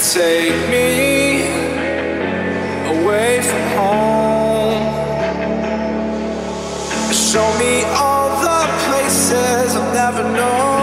take me away from home. Show me all the places I've never known.